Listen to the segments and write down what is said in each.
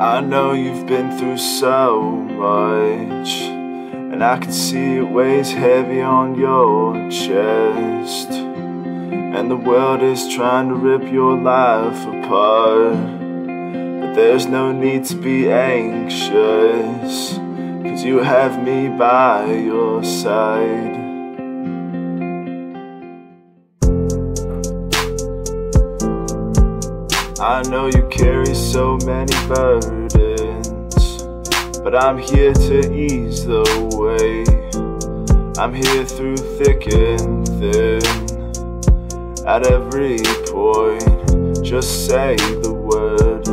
I know you've been through so much, and I can see it weighs heavy on your chest. And the world is trying to rip your life apart. But there's no need to be anxious, cause you have me by your side. I know you carry so many burdens, but I'm here to ease the way. I'm here through thick and thin. At every point, just say the word,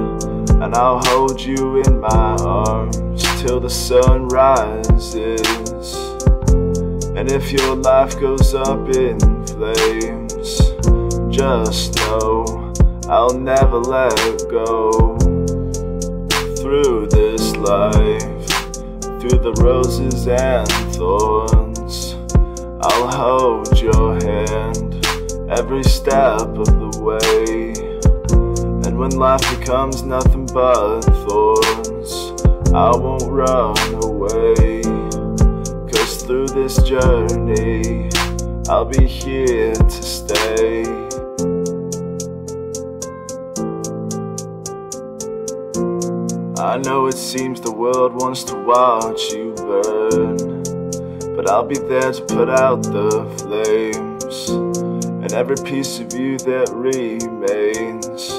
and I'll hold you in my arms till the sun rises. And if your life goes up in flames, just know. I'll never let go through this life, through the roses and thorns. I'll hold your hand every step of the way. And when life becomes nothing but thorns, I won't run away. Cause through this journey, I'll be here to stay. I know it seems the world wants to watch you burn, but I'll be there to put out the flames. And every piece of you that remains,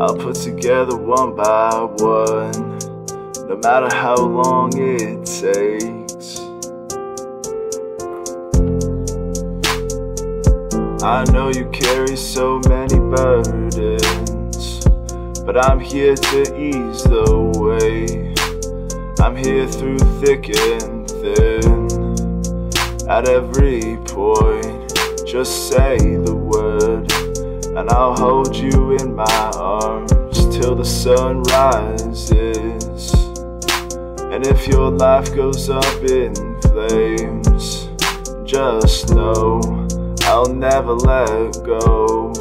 I'll put together one by one, no matter how long it takes. I know you carry so many burdens. But I'm here to ease the way. I'm here through thick and thin. At every point, just say the word, and I'll hold you in my arms till the sun rises. And if your life goes up in flames, just know I'll never let go.